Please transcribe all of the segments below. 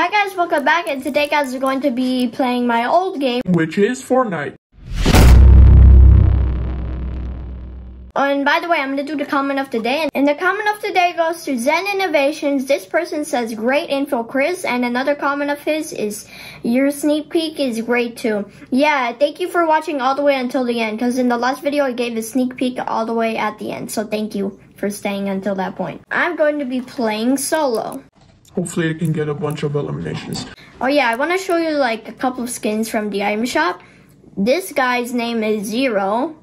Hi guys, welcome back and today guys we're going to be playing my old game. Which is Fortnite. Oh, and by the way, I'm gonna do the comment of the day. And the comment of the day goes to Zen Innovations. This person says, great info, Chris. And another comment of his is, your sneak peek is great too. Yeah, thank you for watching all the way until the end. Because in the last video, I gave a sneak peek all the way at the end. So thank you for staying until that point. I'm going to be playing solo. Hopefully I can get a bunch of eliminations. Oh yeah, I want to show you like a couple of skins from the item shop. This guy's name is Zero.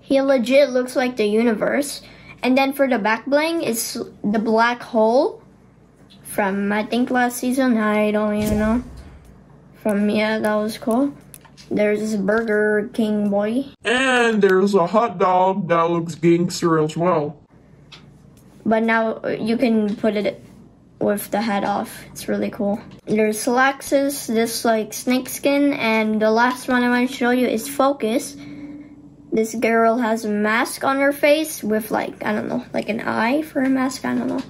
He legit looks like the universe. And then for the back bling, it's the black hole from I think last season. I don't even know. From yeah, that was cool. There's this Burger King boy. And there's a hot dog that looks gangster as well. But now you can put it with the head off. It's really cool. There's Salaxis, this like snake skin, and the last one I want to show you is Focus. This girl has a mask on her face with like, I don't know, like an eye for a mask. I don't know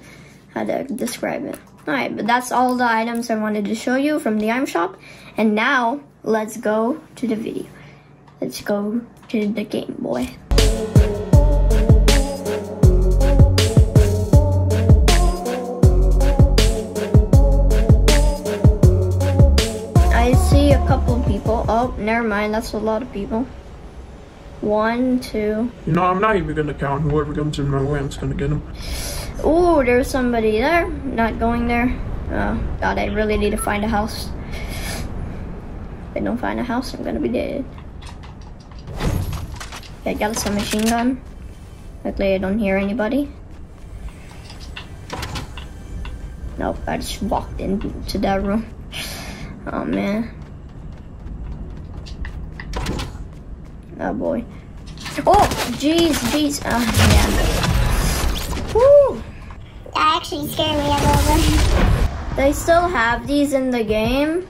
how to describe it. Alright, but that's all the items I wanted to show you from the item shop. And now, let's go to the video. Let's go to the Game Boy. People. Oh, never mind, that's a lot of people. One, two. You know, I'm not even gonna count. Whoever comes in my way, I'm just gonna get them. Oh, there's somebody there. Not going there. Oh, God, I really need to find a house. If I don't find a house, I'm gonna be dead. Okay, I got a submachine gun. Luckily, I don't hear anybody. Nope, I just walked into that room. Oh, man. Oh boy. Oh, jeez, jeez. Oh, man. Woo! That actually scared me a little bit. They still have these in the game.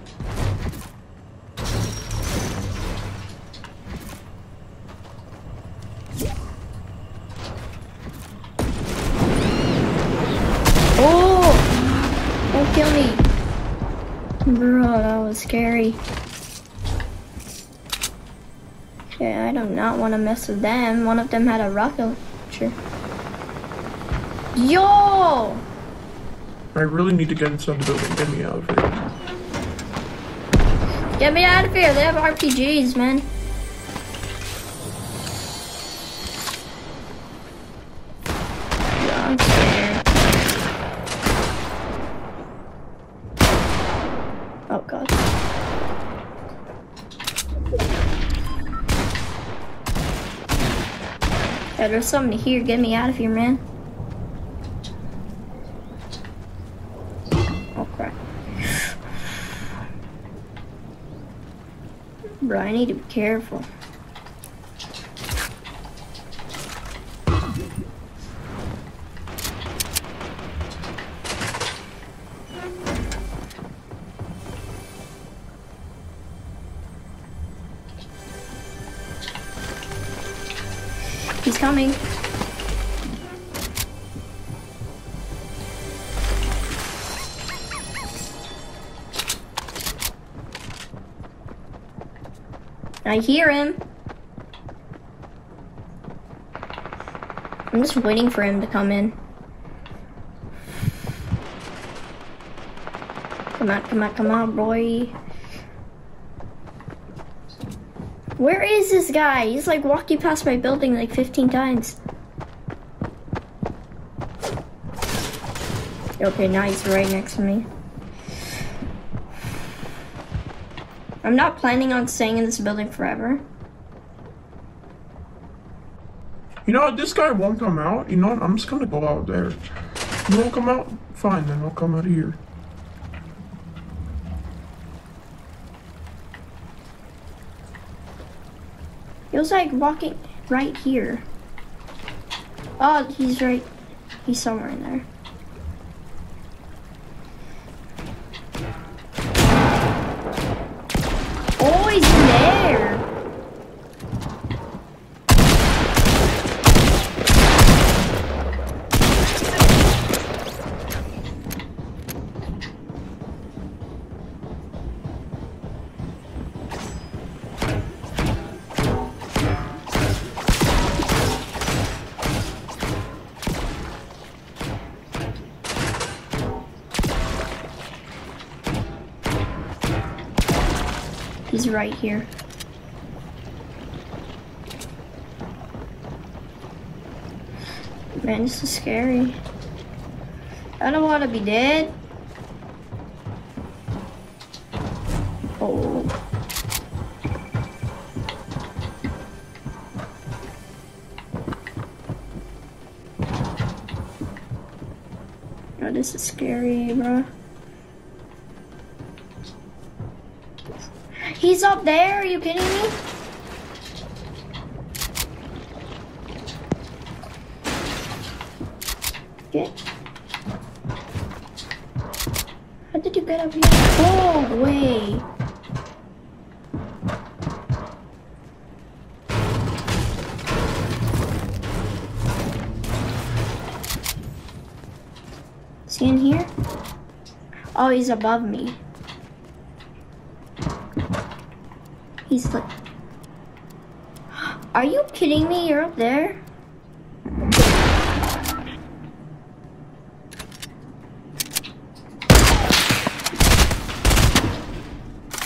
Oh! Don't kill me. Bro, that was scary. Okay, I do not want to mess with them. One of them had a rocket launcher. Yo! I really need to get inside the building. Get me out of here. Get me out of here. They have RPGs, man. Yeah, I'm scared. Oh, God. There's something here. Get me out of here, man. Crap. Bro, I need to be careful. Coming. I hear him. I'm just waiting for him to come in. Come on, come on, come on, boy. Where is this guy? He's like walking past my building like 15 times. Okay, now he's right next to me. I'm not planning on staying in this building forever. You know? This guy won't come out. You know what? I'm just gonna go out there. You won't come out? Fine, then I'll come out of here. He was like walking right here. Oh, he's right. He's somewhere in there. Right here. Man, this is scary. I don't want to be dead. He's up there, are you kidding me? Get. How did you get up here? Oh, way. Is he in here? Oh, he's above me. He's like... Are you kidding me? You're up there?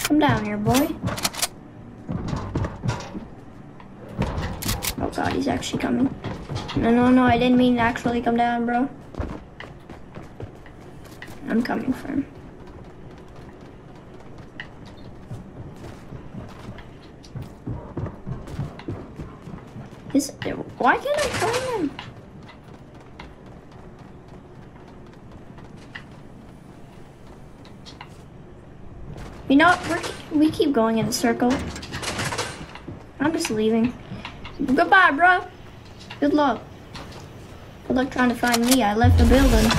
Come down here, boy. Oh god, he's actually coming. No, no, no, I didn't mean to actually come down, bro. I'm coming for him. Is why can't I find him? You know what? We're, we keep going in a circle. I'm just leaving. Goodbye, bro. Good luck. Good luck trying to find me. I left the building.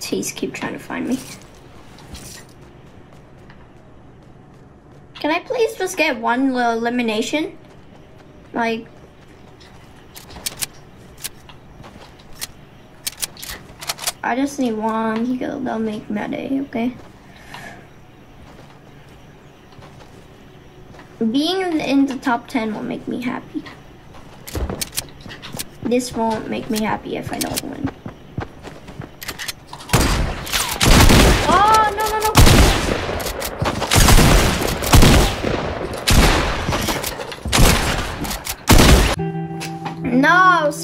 Jeez, keep trying to find me. Can I please just get one little elimination? Like, I just need one kill. they'll make my day, okay? Being in the top 10 will make me happy. This won't make me happy if I don't win.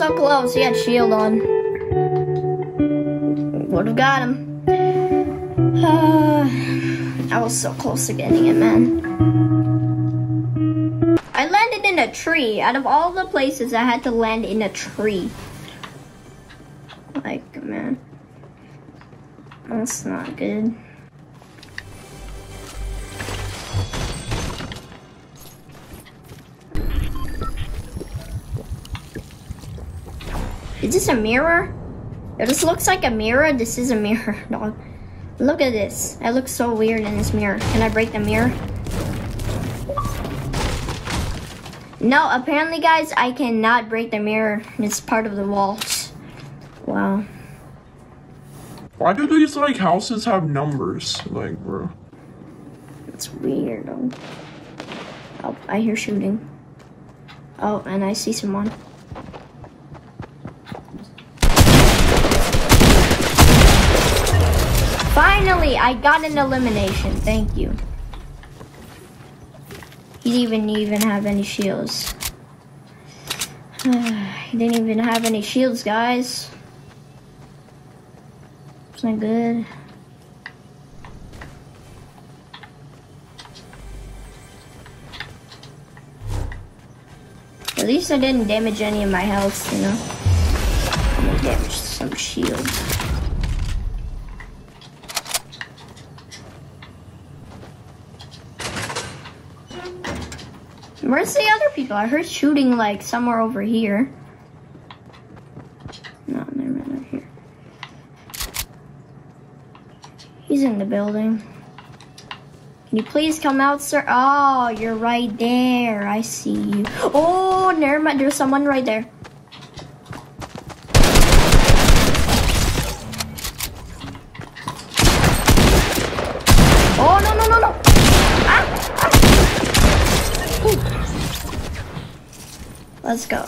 So close. He had shield on. Would have got him. Ah, I was so close to getting it, man. I landed in a tree. Out of all the places, I had to land in a tree. Like, man. That's not good. This a mirror? If this looks like a mirror, this is a mirror, dog. Look at this. I look so weird in this mirror. Can I break the mirror? No, apparently, guys, I cannot break the mirror. It's part of the walls. Wow. Why do these like houses have numbers? Like, bro. It's weird. Oh, I hear shooting. Oh, and I see someone. Finally, I got an elimination. Thank you. He didn't even have any shields. he didn't even have any shields, guys. It's not good. At least I didn't damage any of my health, you know. I'm gonna damage some shields. Where's the other people? I heard shooting like somewhere over here. No, never mind, here. He's in the building. Can you please come out, sir? Oh, you're right there. I see you. Oh, never mind. There's someone right there. Oh, no, no, no, no. Ah, ah. Ooh. Let's go.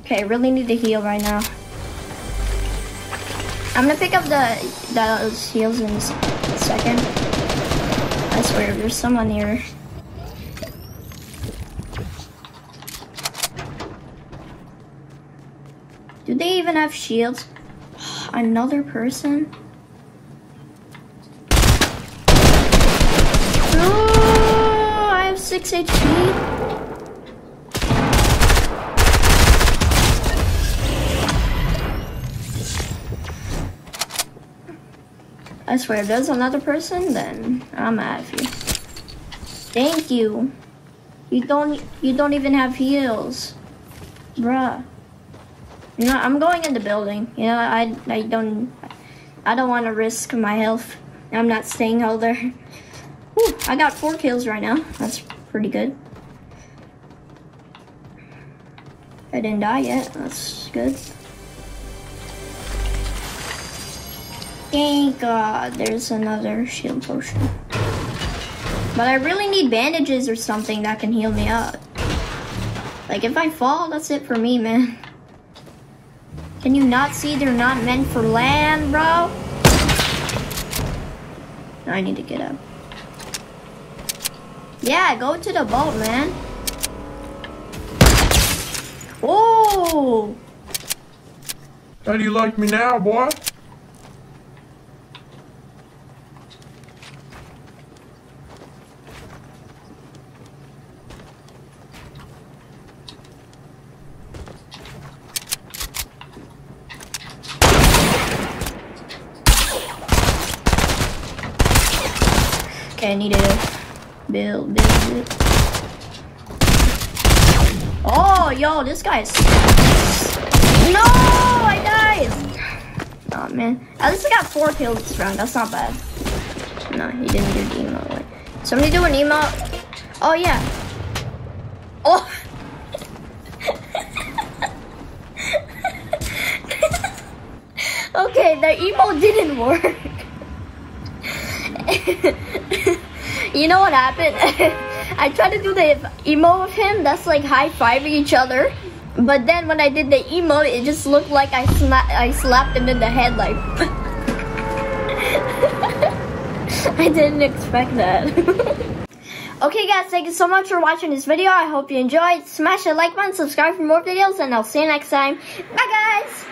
Okay, I really need to heal right now. I'm gonna pick up the those heals in a second. I swear, there's someone here. Do they even have shields? Another person? Oh, I have 6 HP. I swear, if there's another person, then I'm out of here. Thank you. You don't you don't even have heals. Bruh. You know, I'm going in the building. You know, I I don't I don't want to risk my health. I'm not staying out there. Whew, I got four kills right now. That's pretty good. I didn't die yet. That's good. Thank God uh, there's another shield potion. But I really need bandages or something that can heal me up. Like if I fall, that's it for me, man. Can you not see they're not meant for land, bro? I need to get up. Yeah, go to the boat, man. Oh! How do you like me now, boy? Okay, I need to build, build, build. Oh, yo, this guy's. No, I died. Oh man, at least I got four kills this round. That's not bad. No, he didn't do the emote. Wait. Somebody do an emote. Oh yeah. Oh. okay, the emote didn't work. you know what happened? I tried to do the emo with him. That's like high fiving each other. But then when I did the emo, it just looked like I sla I slapped him in the head like. I didn't expect that. okay guys, thank you so much for watching this video. I hope you enjoyed. Smash the like button, subscribe for more videos, and I'll see you next time. Bye guys!